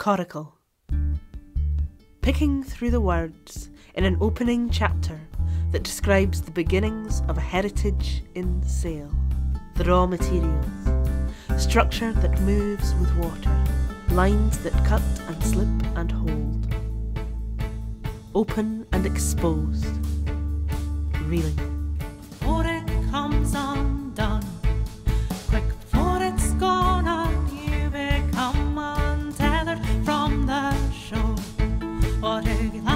Coracle. Picking through the words in an opening chapter that describes the beginnings of a heritage in sail. The raw materials, structure that moves with water, lines that cut and slip and hold. Open and exposed, reeling. water